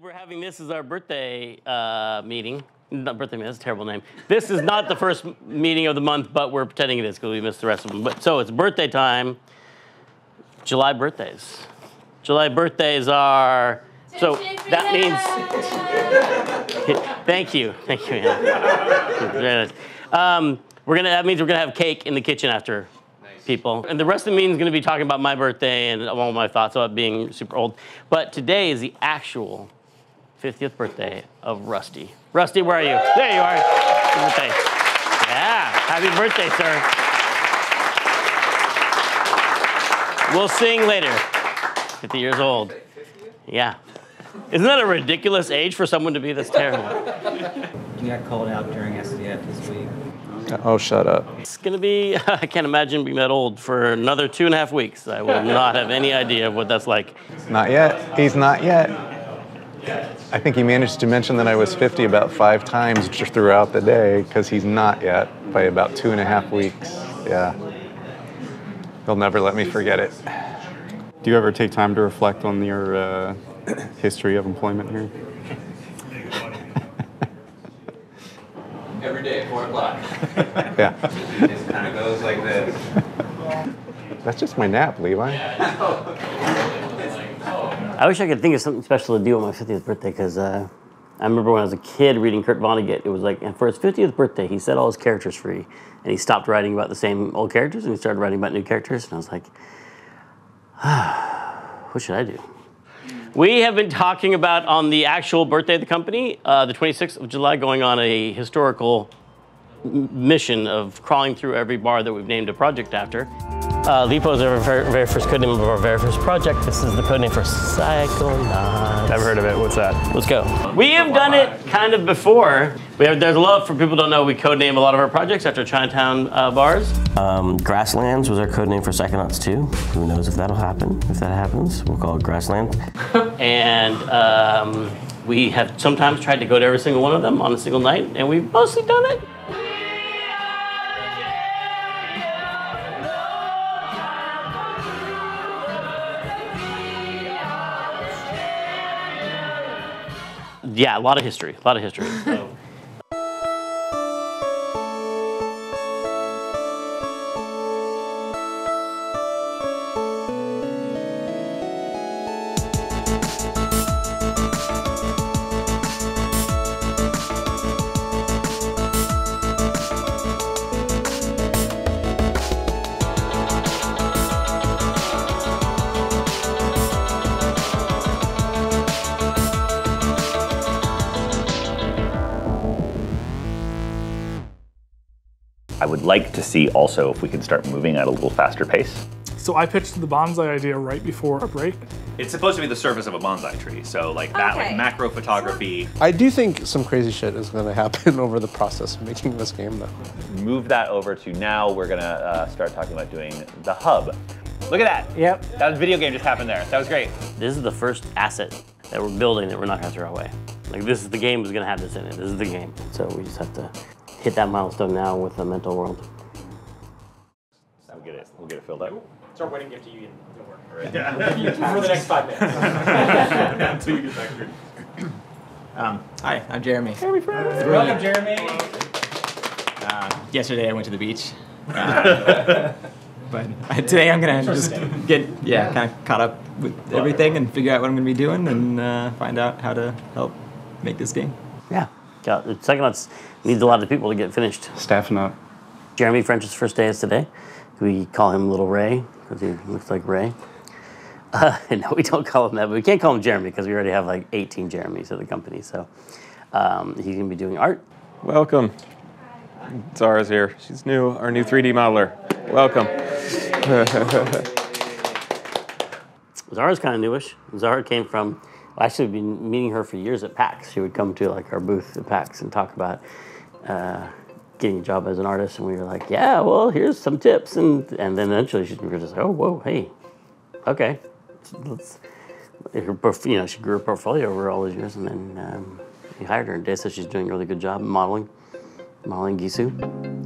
We're having this as our birthday uh, meeting. Not birthday meeting, that's a terrible name. This is not the first meeting of the month, but we're pretending it is because we missed the rest of them. But so it's birthday time. July birthdays. July birthdays are. So that means. Thank you, thank you, Anna. Um, we're gonna. That means we're gonna have cake in the kitchen after people. And the rest of the meeting is going to be talking about my birthday and all my thoughts about being super old. But today is the actual 50th birthday of Rusty. Rusty, where are you? There you are. Happy birthday. Yeah, happy birthday, sir. We'll sing later. 50 years old. Yeah. Isn't that a ridiculous age for someone to be this terrible? You got called out during SDF this week. Oh, shut up. It's gonna be, I can't imagine being that old for another two and a half weeks. I will not have any idea of what that's like. Not yet. He's not yet. I think he managed to mention that I was 50 about five times throughout the day because he's not yet by about two and a half weeks. Yeah. He'll never let me forget it. Do you ever take time to reflect on your uh, history of employment here? Every day at 4 o'clock. Yeah. It just kind of goes like this. That's just my nap, Levi. I wish I could think of something special to do on my 50th birthday because uh, I remember when I was a kid reading Kurt Vonnegut, it was like, and for his 50th birthday, he set all his characters free and he stopped writing about the same old characters and he started writing about new characters. And I was like, what should I do? We have been talking about on the actual birthday of the company, uh, the 26th of July, going on a historical mission of crawling through every bar that we've named a project after. Uh, Lipo is our very, very first codename of our very first project. This is the codename for Psychonauts. Never heard of it. What's that? Let's go. We have done it kind of before. We have, there's a lot, for people who don't know, we codename a lot of our projects after Chinatown uh, bars. Um, Grasslands was our codename for Psychonauts 2. Who knows if that'll happen? If that happens, we'll call it Grassland. and um, we have sometimes tried to go to every single one of them on a single night, and we've mostly done it. Yeah, a lot of history. A lot of history. So. like to see also if we can start moving at a little faster pace. So I pitched the bonsai idea right before our break. It's supposed to be the surface of a bonsai tree, so like that, Okay. like macro photography. I do think some crazy shit is going to happen over the process of making this game, though. Move that over to now. We're gonna uh, start talking about doing the hub. Look at that. Yep. That video game just happened there. That was great. This is the first asset that we're building that we're not gonna throw away. Like this is the game is gonna have this in it. This is the game. So we just have to hit that milestone now with the mental world. We'll get it. We'll get it filled up. It's our wedding gift to you. Don't worry. For the next five minutes. Until you get back here. Um, hi, I'm Jeremy. Jeremy Friend. Welcome, Jeremy. Uh, yesterday I went to the beach. Uh, but uh, today I'm gonna just get yeah kind of caught up with everything and figure out what I'm gonna be doing and uh, find out how to help make this game. Yeah. Yeah. The Psychonauts needs a lot of people to get finished. Staffing up. Jeremy French's first day is today. We call him Little Ray because he looks like Ray. Uh, no, we don't call him that, but we can't call him Jeremy because we already have like 18 Jeremys at the company. So um, he's going to be doing art. Welcome. Zahra's here. She's new, our new 3D modeler. Welcome. Zahra's kind of newish. Zara came from, well, actually, we've been meeting her for years at PAX. She would come to like our booth at PAX and talk about uh, getting a job as an artist. And we were like, yeah, well, here's some tips. And, and then eventually she, were just like, oh, whoa, hey, okay. Let's, her, you know, she grew her portfolio over all those years. And then um, we hired her. And Day says she's doing a really good job modeling, modeling Gisu.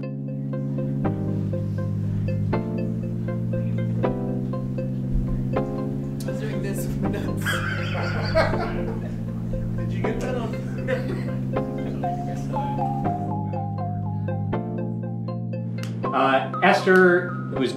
Esther, who's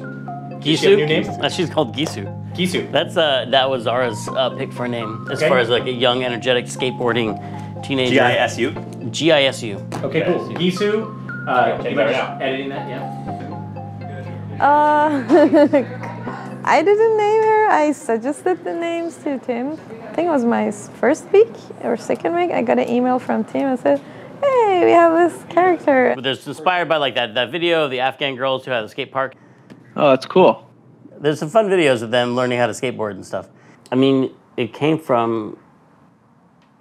Gisu. she new name? Uh, she's called Gisu. Gisu. That's uh, that was Zahra's uh, pick for a name, as Okay. far as like a young, energetic skateboarding teenager. G I S U. G I S U. Okay, cool. Gisu. Uh, you got mind out. editing that? Yeah. Uh, I didn't name her. I suggested the names to Tim. I think it was my first week or second week. I got an email from Tim and said, "Hey, we have this character." But there's inspired by like that that video of the Afghan girls who had a skate park. Oh, that's cool. There's some fun videos of them learning how to skateboard and stuff. I mean, it came from,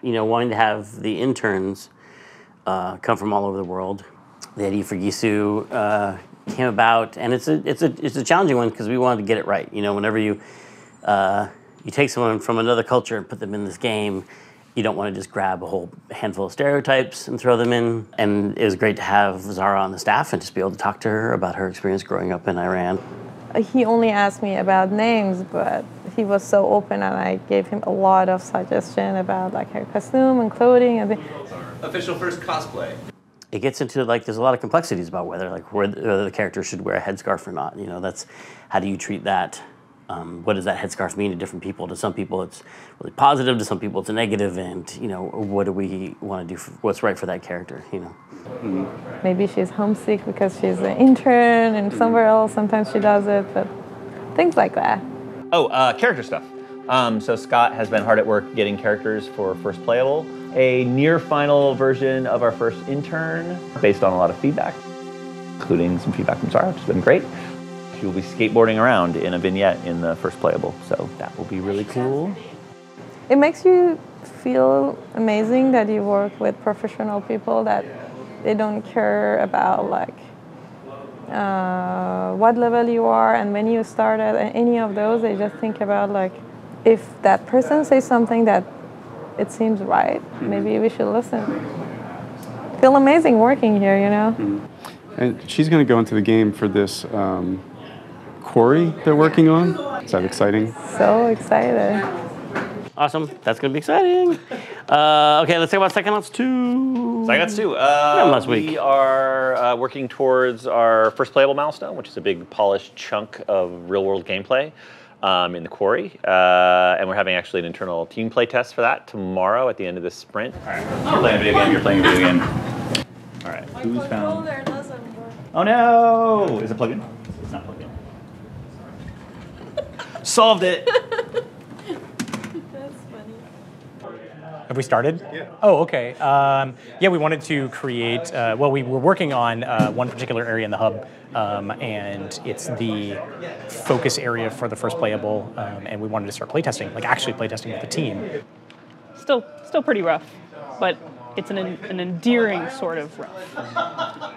you know, wanting to have the interns uh, come from all over the world. The idea for Gisu uh, came about, and it's a it's a it's a challenging one because we wanted to get it right. You know, whenever you uh, you take someone from another culture and put them in this game, you don't want to just grab a whole handful of stereotypes and throw them in. And it was great to have Zahra on the staff and just be able to talk to her about her experience growing up in Iran. He only asked me about names, but he was so open, and I gave him a lot of suggestion about like her costume and clothing and. thi- Official first cosplay. it gets into like there's a lot of complexities about whether like whether the character should wear a headscarf or not. You know, that's how do you treat that? Um, what does that headscarf mean to different people? To some people, it's really positive. To some people, it's a negative. And you know, what do we want to do? For, what's right for that character? You know. Maybe she's homesick because she's an intern and somewhere else. Sometimes she does it, but things like that. Oh, uh, character stuff. Um, so Scott has been hard at work getting characters for first playable. A near final version of our first intern, based on a lot of feedback, including some feedback from Zahra, which has been great. She will be skateboarding around in a vignette in the first playable, so that will be really cool. It makes you feel amazing that you work with professional people that they don't care about like uh, what level you are and when you started and any of those. They just think about like if that person says something that it seems right maybe we should listen. Feel amazing working here you know? And she's going to go into the game for this um, quarry they're working on. Is that exciting? so excited Awesome. That's gonna be exciting. Uh, okay, let's talk about Psychonauts 2. Psychonauts 2. Yeah, Uh, last week. We are uh, working towards our first playable milestone, which is a big polished chunk of real world gameplay um, in the quarry. Uh, and we're having actually an internal team play test for that tomorrow at the end of this sprint. All right. You're playing a video game, you're playing a video game. All right. Who's found? Oh no! Is it plugged in? It's not plugged in. Solved it! That's funny. Have we started? Yeah. Oh, okay. Um, yeah, we wanted to create. Uh, well, we were working on uh, one particular area in the hub, um, and it's the focus area for the first playable. Um, and we wanted to start playtesting, like actually playtesting with the team. Still, still pretty rough, but it's an an endearing sort of rough.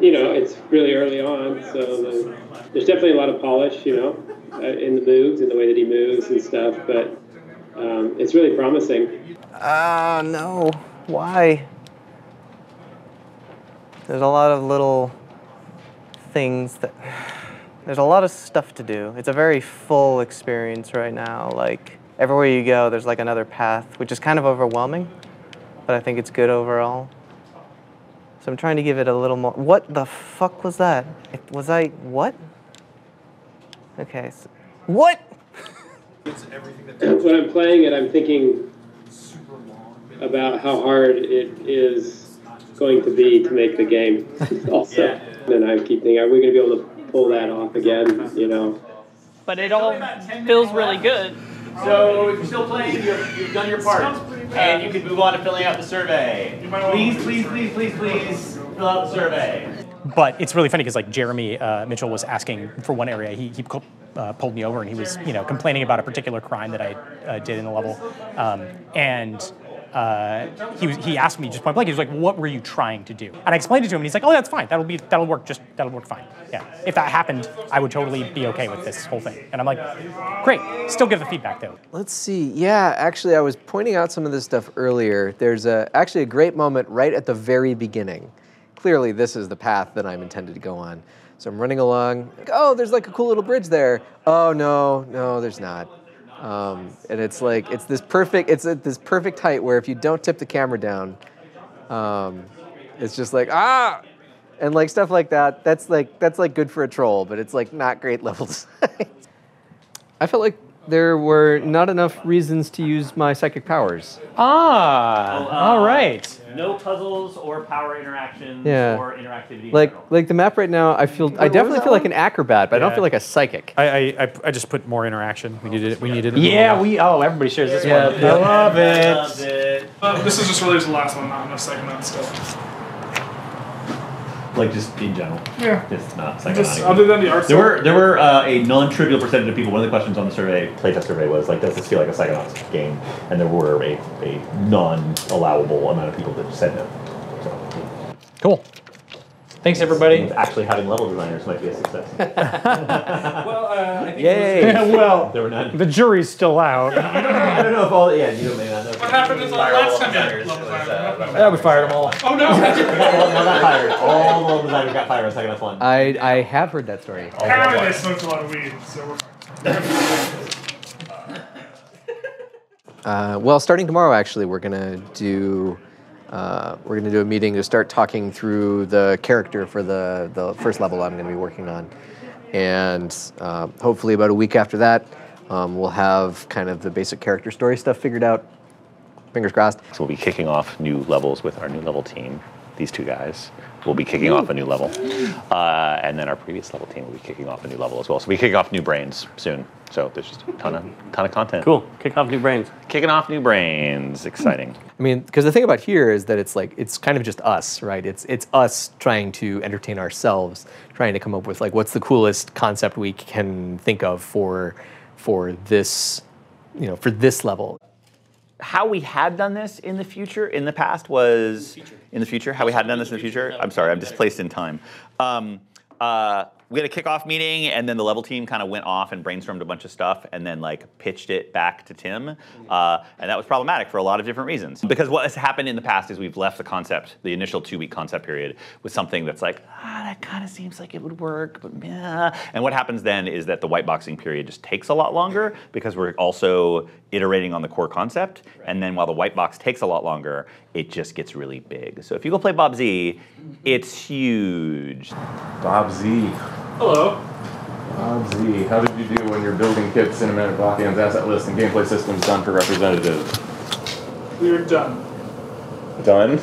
you know, it's really early on, so the, there's definitely a lot of polish, you know, in the moves and the way that he moves and stuff. But um, it's really promising. Ah, no. Why? There's a lot of little things that. There's a lot of stuff to do. It's a very full experience right now. Like, everywhere you go, there's like another path, which is kind of overwhelming, but I think it's good overall. So I'm trying to give it a little more. What the fuck was that? Was I. What? Okay. So, what? when I'm playing it, I'm thinking about how hard it is going to be to make the game. Also, and I keep thinking, are we going to be able to pull that off again? You know. But it all feels really good. So if you're still playing, you've, you've done your part. And you can move on to filling out the survey. Please, please, please, please, please fill out the survey. But it's really funny because like Jeremy uh, Mitchell was asking for one area. He, he uh, pulled me over and he was you know complaining about a particular crime that I uh, did in the level, um, and. Uh, he was, he asked me just point blank. He was like, "What were you trying to do?" And I explained it to him, and he's like, "Oh, that's fine. That'll be that'll work. Just that'll work fine. Yeah. If that happened, I would totally be okay with this whole thing." And I'm like, "Great. Still give the feedback though." Let's see. Yeah, actually, I was pointing out some of this stuff earlier. There's a, actually a great moment right at the very beginning. Clearly, this is the path that I'm intended to go on. So I'm running along. oh, there's like a cool little bridge there. Oh, no, no, there's not. Um, and it's like it's this perfect it's at this perfect height where if you don't tip the camera down, um, it's just like ah, and like stuff like that. That's like that's like good for a troll, but it's like not great levels. I felt like there were not enough reasons to use my psychic powers. Ah, all right. No puzzles or power interactions Yeah. or interactivity. Like general. like the map right now, I feel I Wait, what was definitely that feel like an acrobat, but I don't feel like a psychic. I, I, I, I just put more interaction. We needed it. We needed it. Yeah, we. Oh, everybody shares this Yeah, one. I love it. Love it. Uh, this is just related to the last one, not enough psychonaut stuff. Like just in general. Yeah. It's not Just other than the art There were there were uh, a non-trivial percentage of people. One of the questions on the survey, playtest survey, was like, "Does this feel like a Psychonauts game?" And there were a, a non-allowable amount of people that said no. So, Cool. Thanks, everybody. actually, having level designers might be a success. well, uh, I think Yay. well, there were none. the jury's still out. I don't know if all. Yeah, you may not know. What happened is the last time you had? Yeah, we fired them all. Oh no! all got fired. All the level designers got fired on Psychonauts one. I I have heard that story. Apparently they smoked a lot of weed, so we're. Uh, well, starting tomorrow, actually, we're gonna do uh, we're gonna do a meeting to start talking through the character for the the first level I'm gonna be working on, and uh, hopefully about a week after that, um, we'll have kind of the basic character story stuff figured out. Fingers crossed. So we'll be kicking off new levels with our new level team. These two guys will be kicking off a new level, uh, and then our previous level team will be kicking off a new level as well. So we'll be kicking off new brains soon. So there's just a ton of ton of content. Cool. Kick off new brains. Kicking off new brains. Exciting. I mean, because the thing about here is that it's like it's kind of just us, right? It's it's us trying to entertain ourselves, trying to come up with like what's the coolest concept we can think of for for this, you know, for this level. How we had done this in the future, in the past, was in the future. How we had done this in the future. I'm sorry, I'm displaced in time. Um, uh, we had a kickoff meeting, and then the level team kind of went off and brainstormed a bunch of stuff, and then like pitched it back to Tim, uh, and that was problematic for a lot of different reasons. Because what has happened in the past is we've left the concept, the initial two-week concept period, with something that's like, ah, that kind of seems like it would work, but yeah. And what happens then is that the white boxing period just takes a lot longer because we're also iterating on the core concept, and then while the white box takes a lot longer, it just gets really big. So if you go play Bob Z, it's huge. Bob Z. Hello. Bob Z. How did you do when you're building kit cinematic Lothian's asset list and gameplay systems done for representatives? We are done. Done?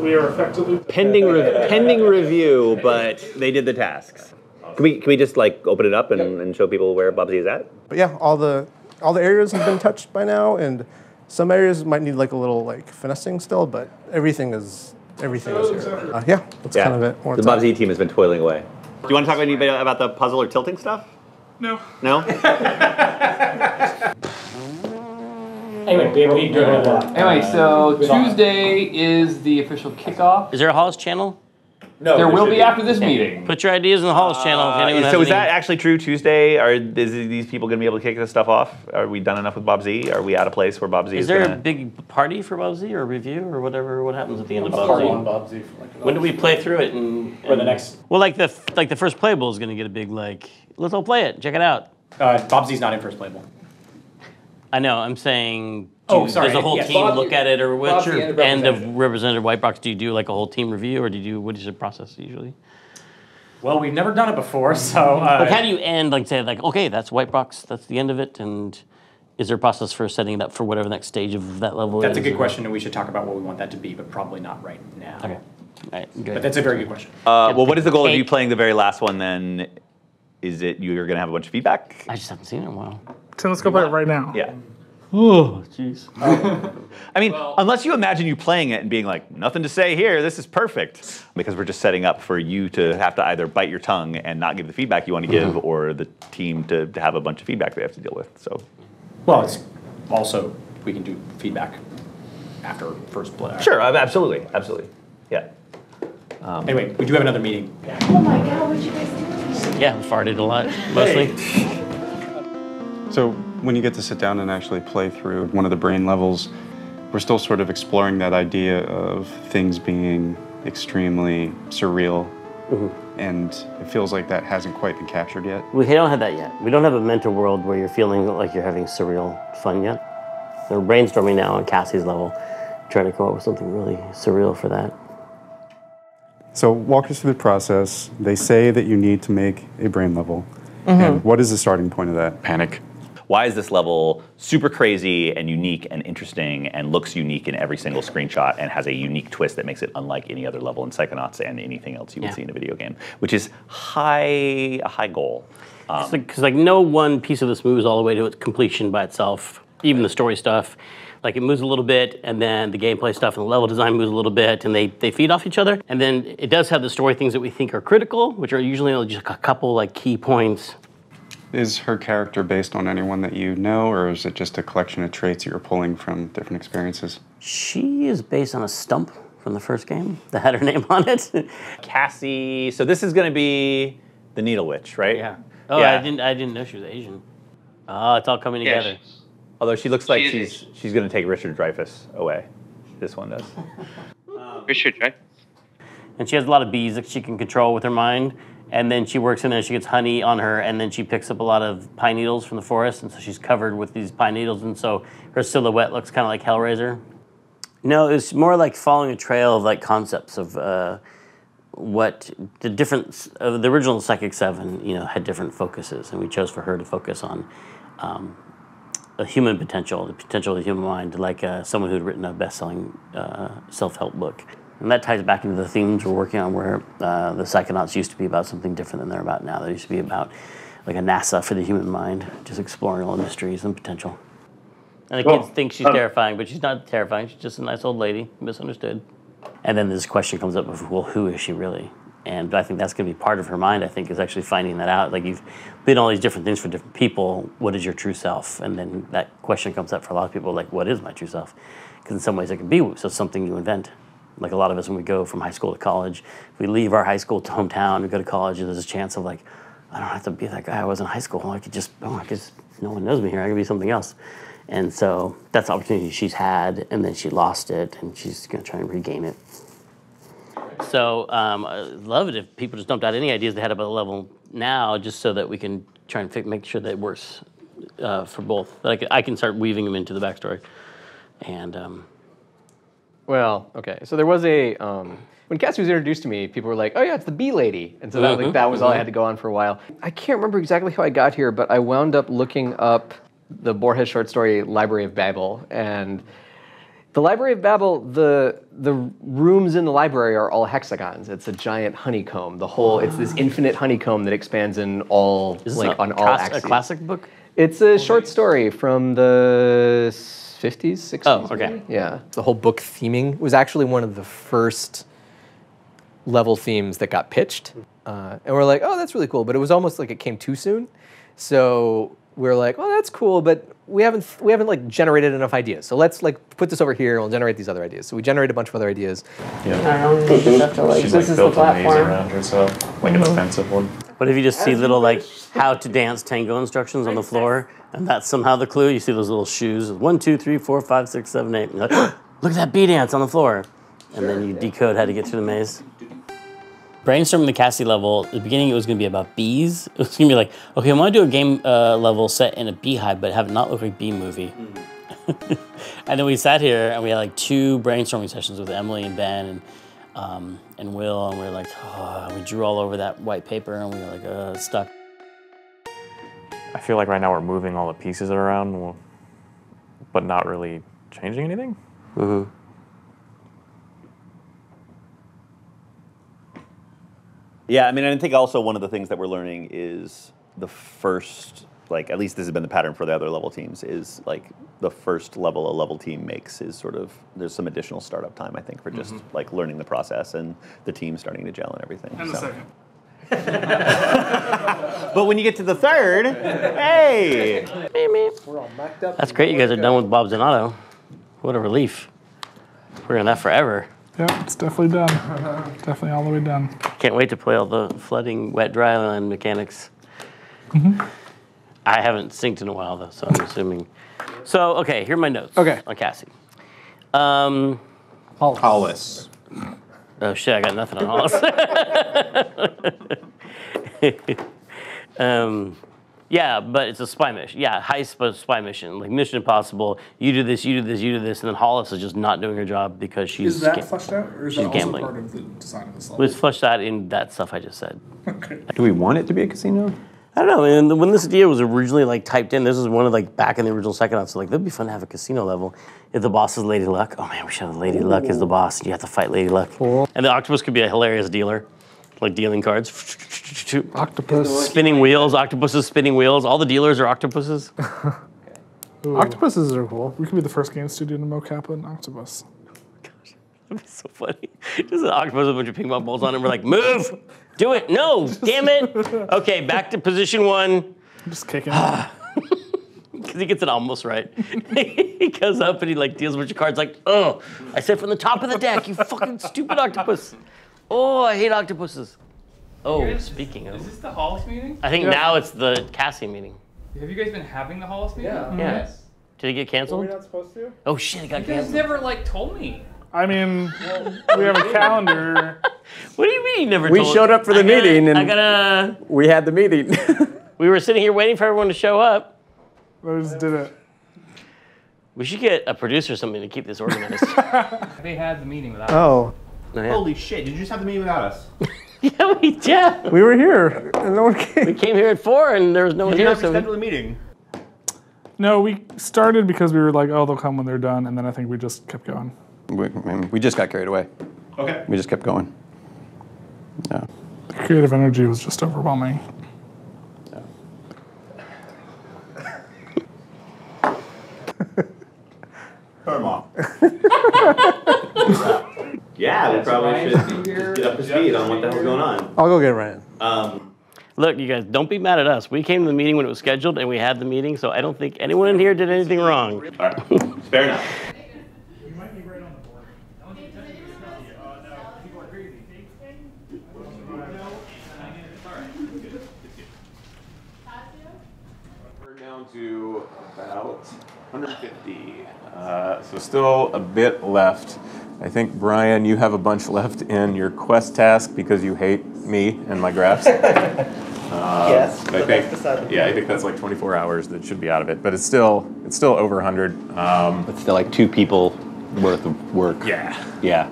We are effectively pending re- pending review, but they did the tasks. Can we can we just like open it up and, and show people where Bob Z is at? But yeah, all the all the areas have been touched by now, and some areas might need like a little like finessing still, but everything is everything is here. Uh, yeah, that's kind of it. More the time. Bob Z team has been toiling away. Do you want to talk any bit about the puzzle or tilting stuff? No. No. Anyway, we we do it. Anyway, so Tuesday is the official kickoff. Is there a Hollis channel? No, there there will be be. after this meeting. Put your ideas in the Hollis channel if anyone Uh, has so is any- that actually true Tuesday? Are is these people going to be able to kick this stuff off? Are we done enough with Bob Z? Are we at a place where Bob Z is, Is there gonna... a big party for Bob Z or review or whatever? What happens at the end of Bob party Z? on Bob Z for like when do we play through it and, For the next- Well, like the like the first playable is going to get a big like let's all play it, check it out. Uh, Bob Z's not in first playable. I know. I'm saying. Oh, do- sorry, Does the whole yes. team Bob- look at it, or what's Bob's your end end of representative. Representative White Box? Do you do like a whole team review, or do you do what is your process usually? Well, we've never done it before, so. Uh, like, how do you end? Like, say, like, okay, that's White Box. That's the end of it, and is there a process for setting it up for whatever next stage of that level That's is? a good question, and we should talk about what we want that to be, but probably not right now. Okay. Right, good. But that's a very good question. Uh, well, what is the goal of you playing the very last one then? Is it you're going to have a bunch of feedback? I just haven't seen it in a while. So let's go play it right now. Yeah. Oh, jeez. I mean, unless you imagine you playing it and being like, nothing to say here, this is perfect. Because we're just setting up for you to have to either bite your tongue and not give the feedback you want to give, mm-hmm. or the team to, to have a bunch of feedback they have to deal with. So, Well, it's also, we can do feedback after first play. sure, ab- absolutely, absolutely. Yeah. Um, anyway, we do have another meeting. Oh my god, what you guys doing? Yeah, we farted a lot, mostly. So when you get to sit down and actually play through one of the brain levels, we're still sort of exploring that idea of things being extremely surreal and it feels like that hasn't quite been captured yet. We don't have that yet. We don't have a mental world where you're feeling like you're having surreal fun yet. We're brainstorming now on Cassie's level, trying to come up with something really surreal for that. So walk us through the process. They say that you need to make a brain level. Mhm. And what is the starting point of that? Panic. Why is this level super crazy and unique and interesting and looks unique in every single screenshot and has a unique twist that makes it unlike any other level in Psychonauts and anything else you would Yeah. see in a video game, which is high a high goal. Um, Because like, no one piece of this moves all the way to its completion by itself. Even the story stuff, like it moves a little bit, and then the gameplay stuff and the level design moves a little bit, and they they feed off each other. And then it does have the story things that we think are critical, which are usually only just a couple like key points. Is her character based on anyone that you know, or is it just a collection of traits that you're pulling from different experiences? She is based on a stump from the first game that had her name on it. Cassie. So this is going to be the Needle Witch, right? Yeah. Oh, I didn't I didn't know she was Asian. Oh, it's all coming Yeah, together. Although she looks like She is she's she's going to take Richard Dreyfuss away. This one does. Richard, right? And she has a lot of bees that she can control with her mind. And then she works in there, she gets honey on her, and then she picks up a lot of pine needles from the forest, and so she's covered with these pine needles, and so her silhouette looks kind of like Hellraiser. No, it's more like following a trail of like concepts of uh, what the different, uh, the original Psychic 7, you know, had different focuses, and we chose for her to focus on um, a human potential, the potential of the human mind, like uh, someone who'd written a best-selling uh, self-help book. And that ties back into the themes we're working on, where uh, the Psychonauts used to be about something different than they're about now. They used to be about like a NASA for the human mind, just exploring all the mysteries and potential. And the Cool. kids think she's Um, terrifying, but she's not terrifying. She's just a nice old lady, misunderstood. And then this question comes up of, well, who is she really? And I think that's going to be part of her mind. I think is actually finding that out. Like you've been all these different things for different people. What is your true self? And then that question comes up for a lot of people. Like, what is my true self? Because in some ways it can be so something you invent. Like a lot of us, when we go from high school to college, we leave our high school to hometown, we go to college, there's a chance of like, I don't have to be that guy I was in high school. I could just, oh, I guess no one knows me here. I could be something else. And so that's the opportunity she's had, and then she lost it, and she's going to try and regain it. So um, I love it if people just dumped out any ideas they had about the level now, just so that we can try and make sure that it works uh, for both. Like I can start weaving them into the backstory, and um, Well, okay. So there was a um, when Cassie was introduced to me, people were like, "Oh yeah, it's the bee lady," and so that like Mhm, that was all I mhm. had to go on for a while. I can't remember exactly how I got here, but I wound up looking up the Borges short story Library of Babel, and the Library of Babel, the the rooms in the library are all hexagons. It's a giant honeycomb. The whole it's this infinite honeycomb that expands in all Is this like a on all class- a axes. classic book? It's a short story from the 50s, 60s. Oh, okay. maybe? Yeah. The whole book theming was actually one of the first level themes that got pitched. Uh, and we're like, oh, that's really cool. But it was almost like it came too soon. So we're like, oh, that's cool, but we haven't we haven't like generated enough ideas. So let's like put this over here and we'll generate these other ideas. So we generate a bunch of other ideas. Our own stuff to like, She's this like is the built a maze platform. around herself, like an offensive mm-hmm. one. What if you just see little like how to dance tango instructions on the floor, and that's somehow the clue? You see those little shoes, one, two, three, four, five, six, seven, eight. And you're like, look at that bee dance on the floor, and then you decode how to get through the maze. Brainstorming the Cassie level, at the beginning it was going to be about bees. It was going to be like, okay, I want to do a game uh, level set in a beehive, but have it not look like a bee movie. and then we sat here and we had like two brainstorming sessions with Emily and Ben and um, and Will, and we were like, oh, we drew all over that white paper, and we were like, uh, stuck. I feel like right now we're moving all the pieces around, but not really changing anything. Mm-hmm. Yeah, I mean, I think also one of the things that we're learning is the first, like, at least this has been the pattern for the other level teams, is like the first level a level team makes is sort of, there's some additional startup time, I think, for just Mhm. like learning the process and the team starting to gel and everything. And the second. But when you get to the third, hey! We're all mucked up. That's great. You guys are done with Bob Zanotto. What a relief. We're in that forever. Yeah, it's definitely done. definitely all the way done. Can't wait to play all the flooding, wet, dry land mechanics. Mhm. I haven't synced in a while though, so I'm assuming. So okay, here are my notes. Okay. On Cassie. Um, Hollis. Oh shit! I got nothing on Hollis. um, yeah, but it's a spy mission. Yeah, high but spy mission. Like Mission Impossible. You do this, you do this, you do this, and then Hollis is just not doing her job because she's Is that ga- fleshed out, or is that also gambling. part of the design of this It level? was fleshed out in that stuff I just said. Okay. Do we want it to be a casino? I don't know. And when this idea was originally like typed in, this was one of like back in the original Psychonauts. So like that'd be fun to have a casino level. If the boss is Lady Luck, oh man, we should have Lady Luck as the boss. You have to fight Lady Luck. Cool. And the octopus could be a hilarious dealer, like dealing cards. Octopus. Spinning wheels, octopuses spinning wheels. All the dealers are octopuses. Octopuses are cool. We could be the first game studio to mocap an octopus. That'd be so funny. Just an octopus with a bunch of ping pong balls on it. We're like, move, do it. No, damn it. Okay, back to position one. I'm Just kicking. Because he gets it almost right. he goes up and he like deals with your cards like, oh, I said from the top of the deck, you fucking stupid octopus. Oh, I hate octopuses. Oh, speaking of. Is this the Hollis meeting? I think now it's the Cassie meeting. Have you guys been having the Hollis meeting? Yeah. Yeah. Did it get canceled? not supposed to? Oh shit, it got You guys never like told me. I mean, we have a calendar. What do you mean you never We told showed up for the I gotta- meeting and I gotta. we had the meeting. We were sitting here waiting for everyone to show up. We just did it. We should get a producer or something to keep this organized. They had the meeting without. Oh. Oh, Holy shit! Did you just have the meeting without us? yeah, we yeah. We were here and no one came. We came here at four and there was no one Did you here. not So reschedule the meeting? No, we started because we were like, oh, they'll come when they're done, and then I think we just kept going. We, I mean, we just got carried away. Okay. We just kept going. Yeah. The creative energy was just overwhelming. Yeah. Come on. Yeah, we probably should just get up to speed on what the hell's going on. I'll go get Ryan. Um, Look, you guys, don't be mad at us. We came to the meeting when it was scheduled and we had the meeting, so I don't think anyone in here did anything wrong. all right, fair enough. We're down to about 150. Uh, so still a bit left. I think Brian, you have a bunch left in your quest task because you hate me and my graphs. Uh, Yes, I think, that's yeah, I think that's like 24 hours that should be out of it, but it's still it's still over 100. Um, It's still like two people worth of work. Yeah. Yeah.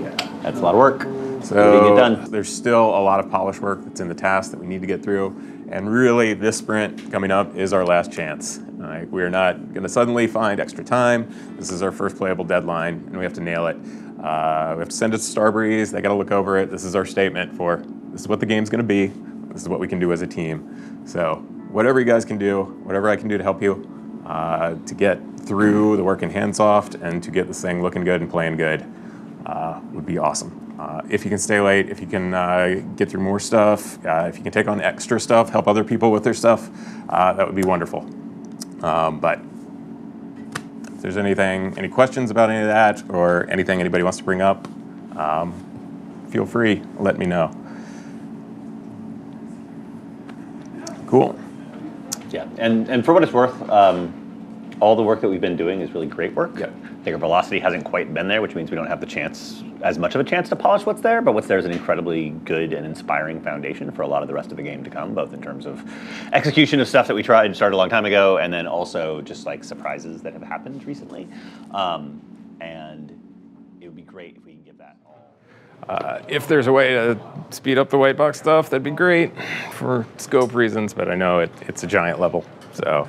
Yeah. That's a lot of work. So What do we get done? there's still a lot of polish work that's in the task that we need to get through. And really, this sprint coming up is our last chance. Like, we're not going to suddenly find extra time. This is our first playable deadline, and we have to nail it. Uh, we have to send it to Starbreeze. They got to look over it. This is our statement for this is what the game's going to be. This is what we can do as a team. So whatever you guys can do, whatever I can do to help you uh, to get through the working handsoft and to get this thing looking good and playing good uh, would be awesome. Uh, if you can stay late, if you can uh, get through more stuff, uh, if you can take on extra stuff, help other people with their stuff, uh, that would be wonderful. Um, but if there's anything, any questions about any of that, or anything anybody wants to bring up, um, feel free. Let me know. Cool. Yeah, and, and for what it's worth, um, all the work that we've been doing is really great work. Yep. I think our velocity hasn't quite been there, which means we don't have the chance, as much of a chance to polish what's there, but what's there is an incredibly good and inspiring foundation for a lot of the rest of the game to come, both in terms of execution of stuff that we tried and started a long time ago, and then also just like surprises that have happened recently. Um, and it would be great if we can give that all. Uh, if there's a way to speed up the white box stuff, that'd be great for scope reasons, but I know it, it's a giant level, so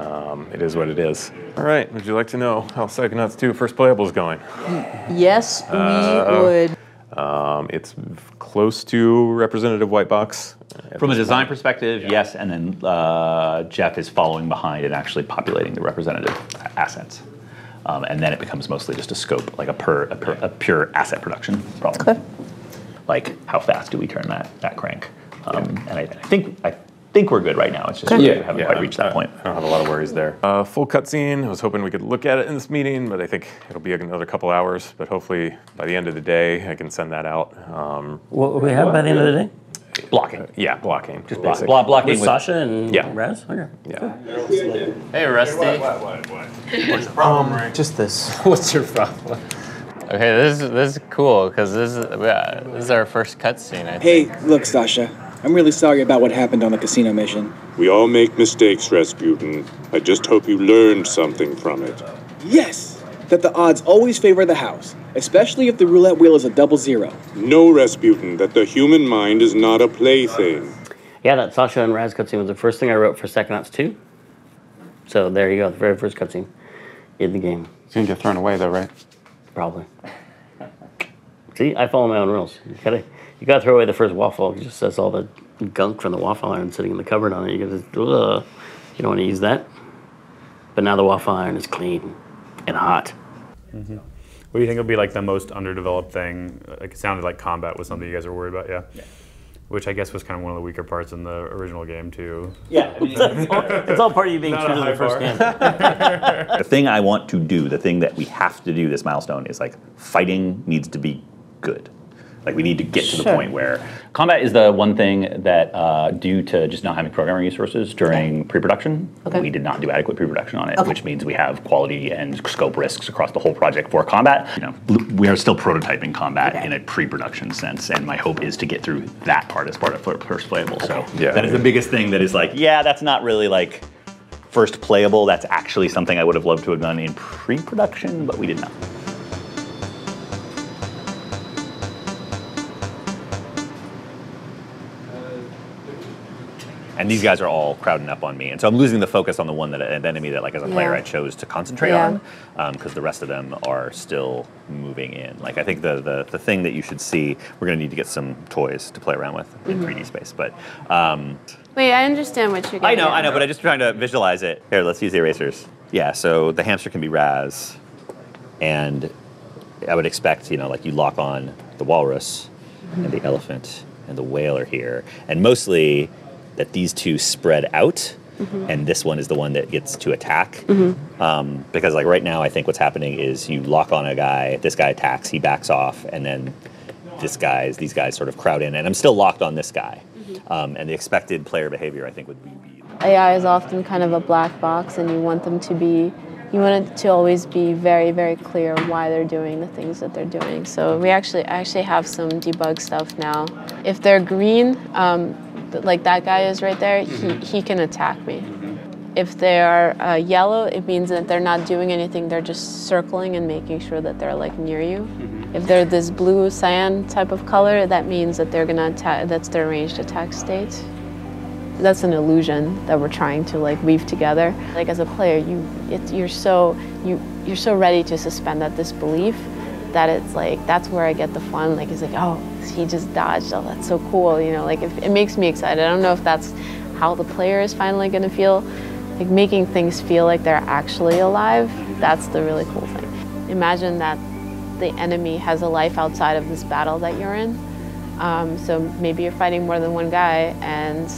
um, it is what it is. All right, would you like to know how Psychonauts 2 First Playable is going? Yes, we Uh, would. Um, it's close to representative white box. From a design point. perspective, yes, and then uh, Jeff is following behind and actually populating the representative assets. Um, and then it becomes mostly just a scope, like a, per, a, per, a pure asset production problem. Like how fast do we turn that, that crank? Um, And I, I think I think we're good right now. It's just we haven't quite reached that point. I don't have a lot of worries there. Uh, full cutscene. I was hoping we could look at it in this meeting, but I think it'll be another couple hours. But hopefully by the end of the day, I can send that out. Um, What will we have by the end of the day? Blocking. yeah, blocking. Just block- basic. block- blocking With with- Sasha and Yeah. Raz? Okay. Yeah. Hey, Rusty. What's your problem, Um, just this. What's your problem? Okay, this is this is cool because this is uh, this is our first cutscene. I think. Hey, look, Sasha. I'm really sorry about what happened on the casino mission. We all make mistakes, Rasputin. I just hope you learned something from it. Yes, that the odds always favor the house, especially if the roulette wheel is a double zero. No, Rasputin, that the human mind is not a plaything. Yeah, that Sasha and Raz cutscene was the first thing I wrote for Psychonauts 2. So there you go, the very first cutscene in the game. It's gonna get thrown away though, right? Probably. See, I follow my own rules. You gotta, you gotta throw away the first waffle. It just says all the gunk from the waffle iron sitting in the cupboard on it. You gotta, ugh. you don't want to use that. But now the waffle iron is clean and hot. Mm-hmm. What do you think will be like the most underdeveloped thing? Like it sounded like combat was something you guys were worried about, yeah. Which I guess was kind of one of the weaker parts in the original game too. Yeah, I mean, it's, all, it's all part of you being Not true to high the first bar. game. the thing I want to do, the thing that we have to do this milestone is like fighting needs to be good. Like we need to get to the point where combat is the one thing that, uh, due to just not having programming resources during pre-production, Okay. we did not do adequate pre-production on it, Okay. which means we have quality and scope risks across the whole project for combat. You know, we are still prototyping combat in a pre-production sense, and my hope is to get through that part as part of first playable. So Yeah. that is the biggest thing that is like, yeah, that's not really like first playable. That's actually something I would have loved to have done in pre-production, but we did not. And these guys are all crowding up on me, and so I'm losing the focus on the one that an enemy that, like, as a player, Yeah. I chose to concentrate Yeah. on, because the rest of them are still moving in. Like, I think the, the the thing that you should see, we're going to need to get some toys to play around with in Mhm. 3D space, but. Um, Wait, I understand what you're I getting know, at. I know, but I'm just trying to visualize it. Here, let's use the erasers. Yeah, so the hamster can be Raz, and I would expect, you know, like you lock on the walrus and the elephant and the whale are here, and mostly that these two spread out, Mhm. and this one is the one that gets to attack. Mm-hmm. Mhm. Um, because like right now, I think what's happening is you lock on a guy, this guy attacks, he backs off, and then this guy's these guys sort of crowd in, and I'm still locked on this guy. Um, and the expected player behavior, I think, would be AI is often kind of a black box, and you want them to be, you want it to always be very, very clear why they're doing the things that they're doing. So we actually actually have some debug stuff now. If they're green, um, like that guy is right there, he, he can attack me. If they are uh, yellow, it means that they're not doing anything. They're just circling and making sure that they're like near you. If they're this blue cyan type of color, that means that they're gonna attack. That's their ranged attack state. That's an illusion that we're trying to like weave together. Like as a player, you it, you're so you you're so ready to suspend that disbelief that it's like that's where I get the fun. Like it's like oh he just dodged. Oh that's so cool. You know like it, it makes me excited. I don't know if that's how the player is finally gonna feel. Like making things feel like they're actually alive. That's the really cool thing. Imagine that the enemy has a life outside of this battle that you're in. Um, so maybe you're fighting more than one guy, and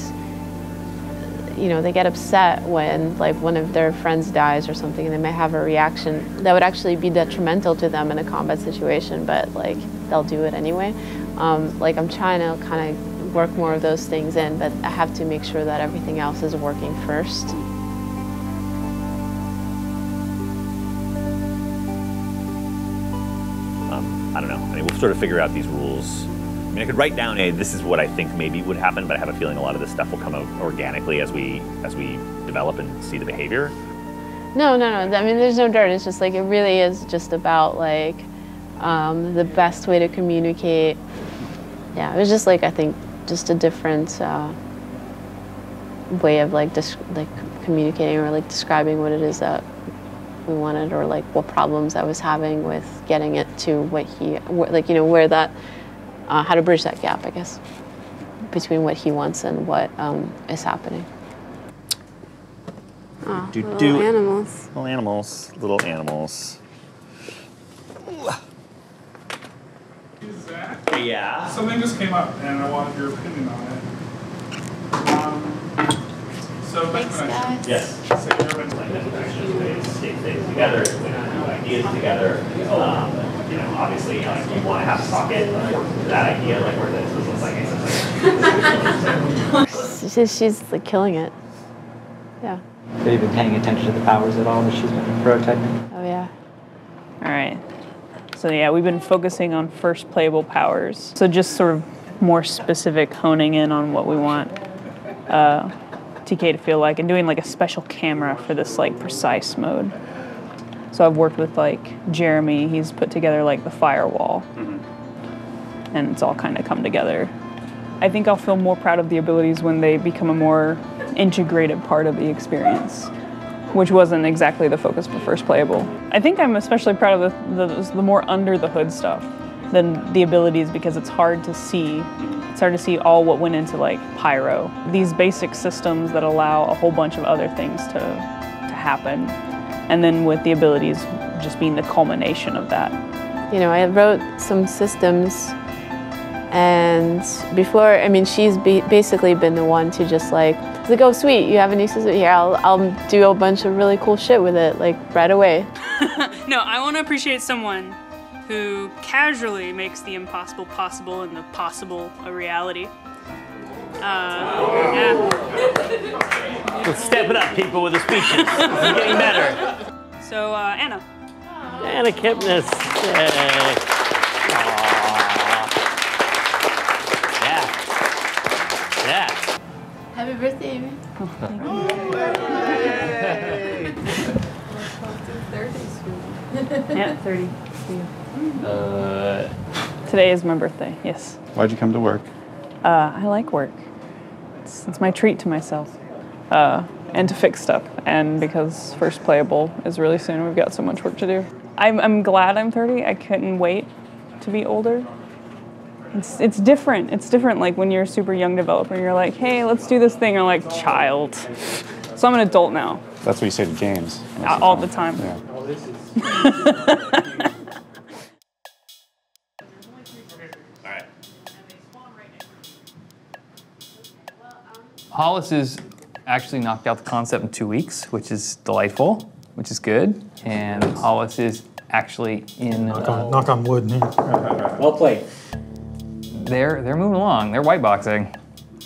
you know they get upset when like one of their friends dies or something, and they may have a reaction that would actually be detrimental to them in a combat situation, but like they'll do it anyway. Um, like I'm trying to kind of work more of those things in, but I have to make sure that everything else is working first. um, I don't know. I mean, we'll sort of figure out these rules. I mean, I could write down a this is what I think maybe would happen, but I have a feeling a lot of this stuff will come out organically as we as we develop and see the behavior. No, no, no. I mean, there's no dirt. It's just like it really is just about like um, the best way to communicate. Yeah, it was just like I think just a different uh, way of like dis- like communicating or like describing what it is that we wanted or like what problems I was having with getting it to what he wh- like you know where that uh, how to bridge that gap I guess between what he wants and what um, is happening. Oh, Do, little do- animals. Little animals. Little animals. Yeah. Something just came up, and I wanted your opinion on it. Um, so back when I Yes. say urban together, ideas together. Um, you know, obviously, like, you want to have a socket for that idea, like where this looks like it's She's, she's like killing it. Yeah. Have you been paying attention to the powers at all that she's been prototyping? Oh yeah. All right. So yeah, we've been focusing on first playable powers. So just sort of more specific honing in on what we want uh, TK to feel like and doing like a special camera for this like precise mode. So I've worked with like Jeremy, he's put together like the firewall. And it's all kind of come together. I think I'll feel more proud of the abilities when they become a more integrated part of the experience, which wasn't exactly the focus for first playable. I think I'm especially proud of the, the, the more under the hood stuff than the abilities because it's hard to see. It's hard to see all what went into like Pyro. These basic systems that allow a whole bunch of other things to, to happen. And then with the abilities just being the culmination of that. You know, I wrote some systems, and before, I mean, she's basically been the one to just like, it's like, oh, sweet, you have a new system here. I'll, I'll do a bunch of really cool shit with it, like right away. No, I want to appreciate someone who casually makes the impossible possible and the possible a reality. Uh, yeah. Let's step it up, people, with the speeches. This is getting better. So, uh, Anna. Anna Kipnis. Yay. Aw. Yeah. Yeah. Happy birthday, Amy. Yeah, 30. Uh, Today is my birthday, yes. Why'd you come to work? Uh, I like work. It's, it's my treat to myself. Uh, and to fix stuff. And because first playable is really soon, we've got so much work to do. I'm, I'm glad I'm 30. I couldn't wait to be older. It's, it's different. It's different like when you're a super young developer and you're like, hey, let's do this thing. I'm like, child. So I'm an adult now, That's what you say to James. uh, all the time. Hollis has actually knocked out the concept in two weeks, which is delightful, which is good. And Hollis is actually in. Knock on, knock on wood. Well played. They're they're moving along. They're white boxing,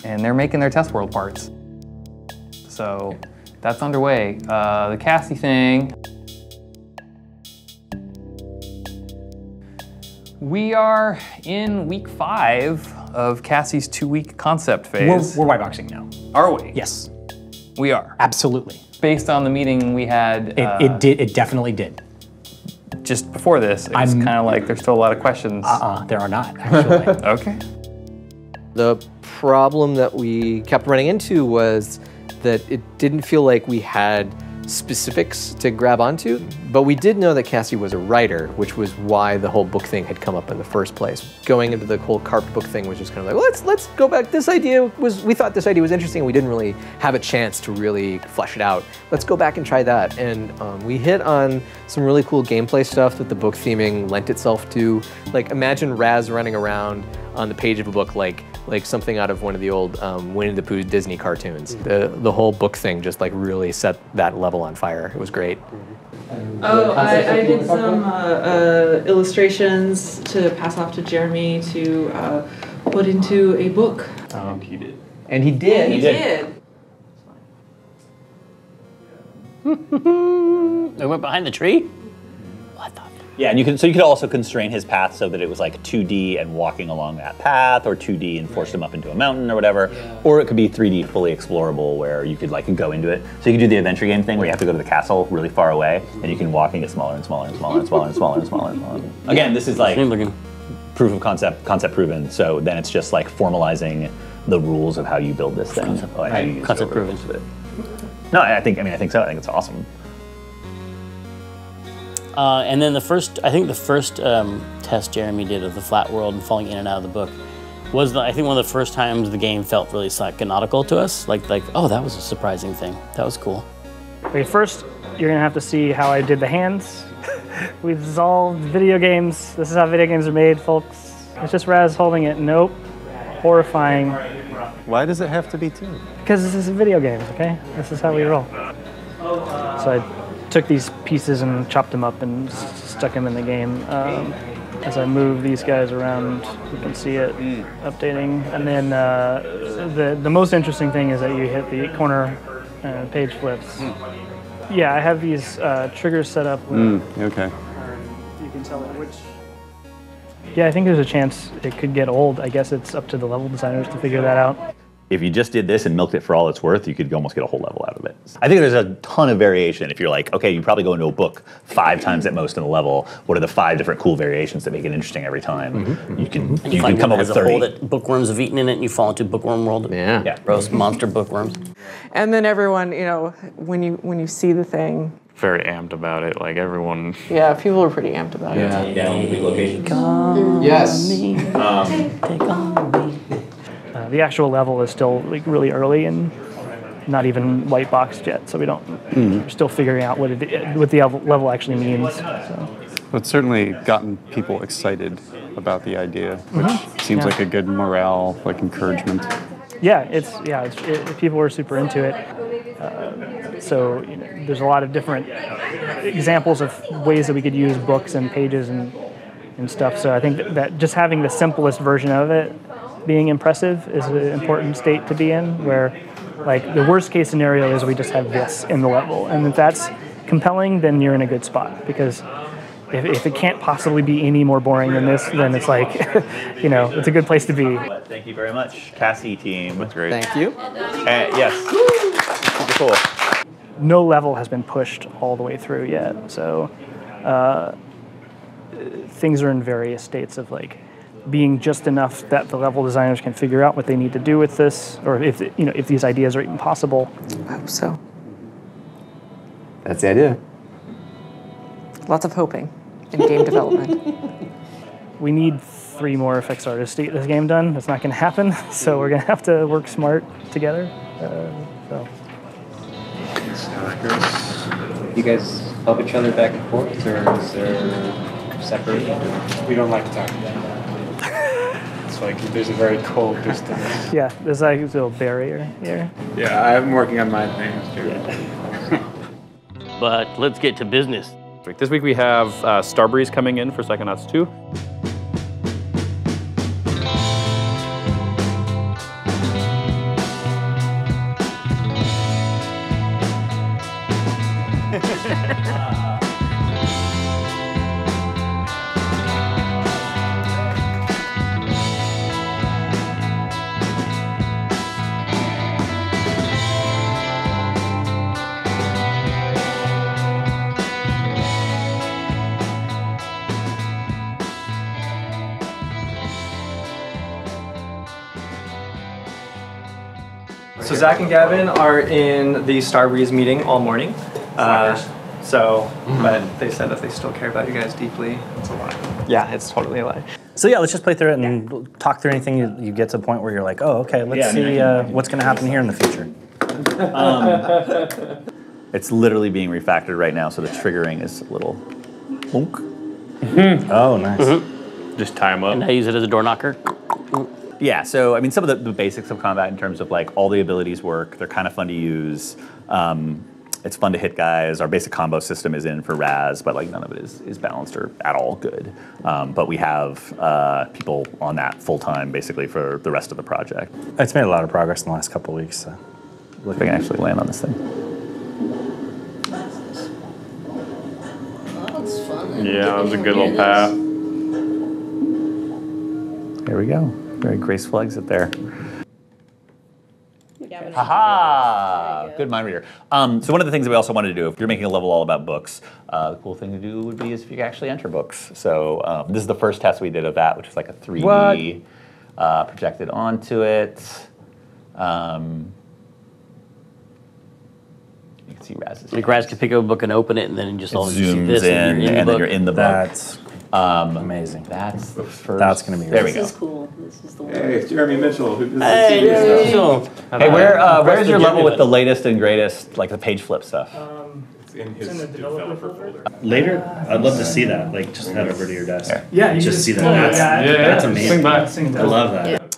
and they're making their test world parts. So that's underway. Uh, the Cassie thing. We are in week five of Cassie's two-week concept phase. We're, we're white boxing now. Are we? Yes. We are. Absolutely. Based on the meeting we had. It, uh, it did. It definitely did. Just before this, it's kind of like there's still a lot of questions. Uh-uh, there are not actually. okay. The problem that we kept running into was that it didn't feel like we had specifics to grab onto, but we did know that Cassie was a writer, which was why the whole book thing had come up in the first place. Going into the whole carp book thing was just kind of like, well, let's let's go back. This idea was we thought this idea was interesting. We didn't really have a chance to really flesh it out. Let's go back and try that. And um, we hit on some really cool gameplay stuff that the book theming lent itself to. Like imagine Raz running around on the page of a book like like something out of one of the old um, Winnie the Pooh Disney cartoons. The the whole book thing just like really set that level on fire. It was great. Oh, I, I did some uh, uh, illustrations to pass off to Jeremy to uh, put into a book. Um, he did. And he did. He did. They went behind the tree? Yeah, and you can so you could also constrain his path so that it was like 2D and walking along that path, or 2D and force him up into a mountain or whatever, or it could be 3D fully explorable where you could like go into it. So you could do the adventure game thing where you have to go to the castle really far away, and you can walk and get smaller and smaller and smaller and smaller and smaller and smaller and smaller. Again, this is like proof of concept, concept proven. So then it's just like formalizing the rules of how you build this thing, or how oh, you use Concept proven. it. No, I think I mean I think so. I think it's awesome. Uh, and then the first, I think the first um, test Jeremy did of the flat world and falling in and out of the book was, the, I think, one of the first times the game felt really psychonautical to us. Like, like, oh, that was a surprising thing. That was cool. Okay, first, you're gonna have to see how I did the hands. We've dissolved video games. This is how video games are made, folks. It's just Raz holding it. Nope. Horrifying. Why does it have to be two? Because this is a video games, okay? This is how we roll. So I took these pieces and chopped them up and s- stuck them in the game. Um, as I move these guys around, you can see it updating. And then uh, the the most interesting thing is that you hit the corner uh, page flips. Yeah, I have these uh, triggers set up. Where Mm, okay. you can tell it which Yeah, I think there's a chance it could get old. I guess it's up to the level designers to figure that out. If you just did this and milked it for all it's worth, you could almost get a whole level out of it. I think there's a ton of variation. If you're like, okay, you probably go into a book five times at most in a level. What are the five different cool variations that make it interesting every time? You can And you, can come up with has a hole that bookworms have eaten in it, and you fall into bookworm world. Yeah. Yeah. Roast monster bookworms. And then everyone, you know, when you when you see the thing, Very amped about it. Like everyone. yeah, people are pretty amped about it. Down big location. Yes. Uh, the actual level is still like really early and not even white boxed yet, so we don't. We're still figuring out what it, what the level- actually means. So. Well, it's certainly gotten people excited about the idea, which Mhm. seems Yeah. like a good morale, like encouragement. Yeah, it's yeah, it's, it, people are super into it. Uh, so you know, there's a lot of different examples of ways that we could use books and pages and and stuff. So I think that just having the simplest version of it being impressive is an important state to be in. Where like the worst case scenario is we just have this in the level, and if that's compelling, then you're in a good spot because. If, if it can't possibly be any more boring than this, then it's like, you know, it's a good place to be. Thank you very much, Cassie team. That's great. Thank you. Uh, yes. Super cool. no level has been pushed all the way through yet. So uh, things are in various states of like being just enough that the level designers can figure out what they need to do with this, or if you know if these ideas are even possible. I hope so. That's the idea. Lots of hoping in game development. We need three more effects artists to get this game done. It's not going to happen. So we're going to have to work smart together. Uh, so. You guys help each other back and forth, or is there separate? We don't like to talk. It's like there's a very cold distance. Yeah, there's like a little barrier here. Yeah, I'm working on my things too. But let's get to business. This week we have uh, Starbreeze coming in for Psychonauts 2. Zach and Gavin are in the Starbreeze meeting all morning. Uh, so, but they said that they still care about you guys deeply. It's a lie. Yeah, it's totally a lie. So yeah, let's just play through it and talk through anything you, you get to a point where you're like, oh, okay, let's Yeah, I mean, see uh, what's going to happen here in the future. Um, it's literally being refactored right now, so the triggering is a little bonk. Oh, nice. Just tie them up. And I use it as a door knocker. Yeah, so I mean, some of the, the basics of combat in terms of like all the abilities work. They're kind of fun to use. Um, it's fun to hit guys. Our basic combo system is in for Raz, but like none of it is, is balanced or at all good. Um, but we have uh, people on that full time basically for the rest of the project. It's made a lot of progress in the last couple of weeks. So. Look if I can actually land on this thing. Yeah, that was a good little path. There we go. Very graceful exit there. Haha! Good mind reader. Um, so one of the things that we also wanted to do, if you're making a level all about books, uh, the cool thing to do would be is if you could actually enter books. So um, this is the first test we did of that, which is like a 3D uh, projected onto it. Um, you can see Raz's. Like Raz could pick up a book and open it, and then just It all you see zooms this, in, and you're in and the then book. you're in the book. That's um, amazing. That's the first. That's gonna be There we go. This is cool. This is the one. Hey, it's Jeremy Mitchell. Who does Hey, the Jeremy stuff. Mitchell. Hey, where uh, where's your level with the latest and greatest, like the page flip stuff? It's in his developer folder. Later, I'd love to see that. Like, just head over to your desk. Yeah, you just just see that. pull That's, yeah, yeah, that's yeah. amazing. Swing by, swing I love that.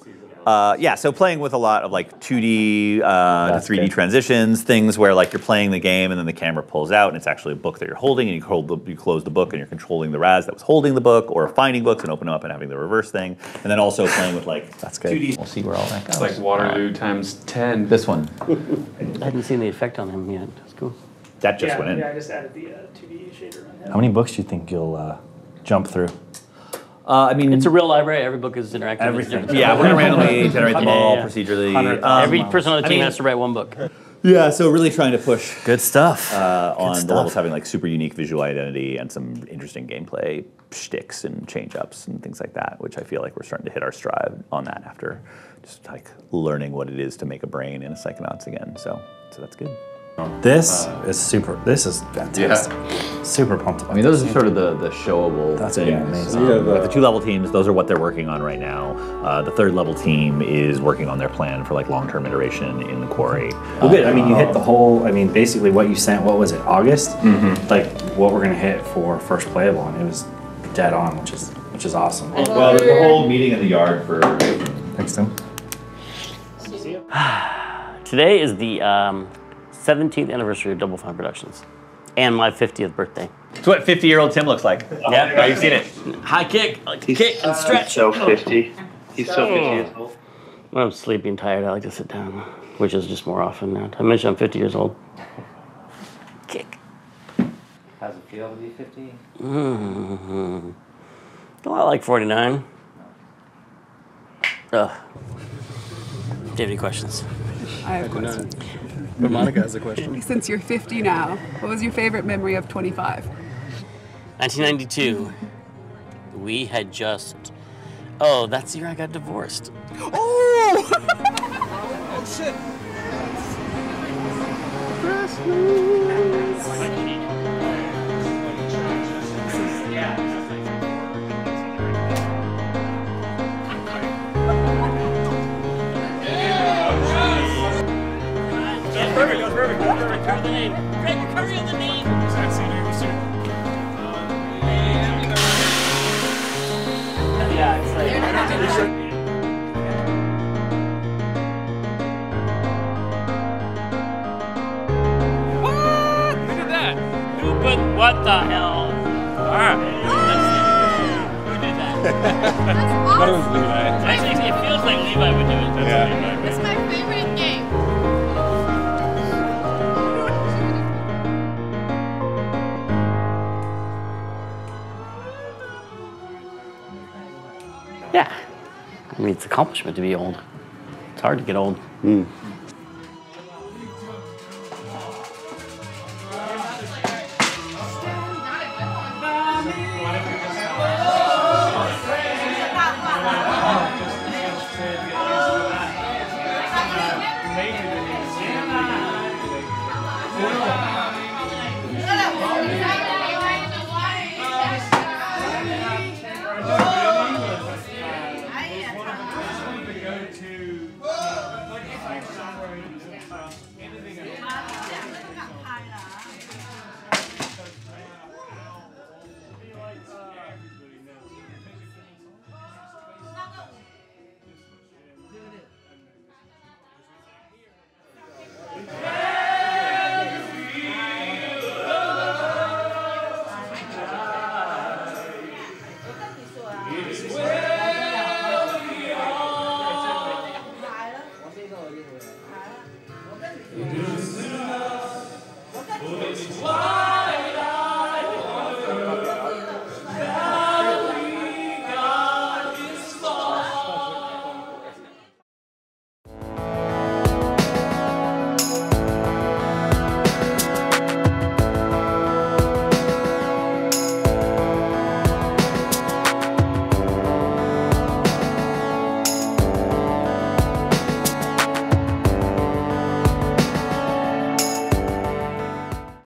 Uh, yeah, so playing with a lot of like 2D uh, to 3D good. transitions, things where like you're playing the game and then the camera pulls out and it's actually a book that you're holding and you hold the, you close the book and you're controlling the Raz that was holding the book or finding books and opening them up and having the reverse thing, and then also playing with like That's good. 2D. We'll see where all that goes. It's like Waterloo times 10. This one I hadn't seen the effect on him yet. That's cool. that just yeah, went in. yeah, I just added the uh, 2D shader on him. How many books do you think you'll uh, jump through? Uh, I mean, it's a real library. Every book is interactive. Everything. Yeah, we're gonna randomly generate them all procedurally. Um, Every person on the I team mean- has to write one book. Yeah, so really trying to push good stuff uh, on the stuff. levels having like super unique visual identity and some interesting gameplay shticks and change ups and things like that, which I feel like we're starting to hit our stride on that after just like learning what it is to make a brain in a Psychonauts again. So, so that's good. This is super. This is fantastic. Super pumped. About I mean, those are sort of the, the showable That's things. amazing. Um, Yeah, with the two level teams, those are what they're working on right now. Uh, the third level team is working on their plan for like long term iteration in the quarry. Well, good. I mean, you hit the whole. I mean, basically, what you sent. What was it? August. Mhm. Like what we're gonna hit for first playable, and it was dead on, which is which is awesome. Well, there's a whole meeting in the yard for. Thanks, Tim. Today is the um, 17th anniversary of Double Fine Productions and my 50th birthday. It's what 50 year old Tim looks like. Yeah, Oh, you've seen it. High kick, I like to kick and stretch. so 50. He's so 50 years old. When I'm sleepy and tired, I like to sit down, which is just more often now. I mentioned I'm 50 years old. Kick. How's it feel to be 50? Mm-hmm. A lot like 49. Ugh. Do you have any questions? I have a question. But Monica has a question. Since you're 50 now, what was your favorite memory of 25? 1992. We had just. Oh, that's the year I got divorced. Oh! oh shit. That's that's the name. Greg, the name. Yeah, it's like. What? Look at that. Who put what the hell? Alright. Who did that? I thought it was Levi. Actually, it feels like Levi would do it. That's Yeah. Levi. I mean, it's accomplishment to be old. It's hard to get old. Hmm.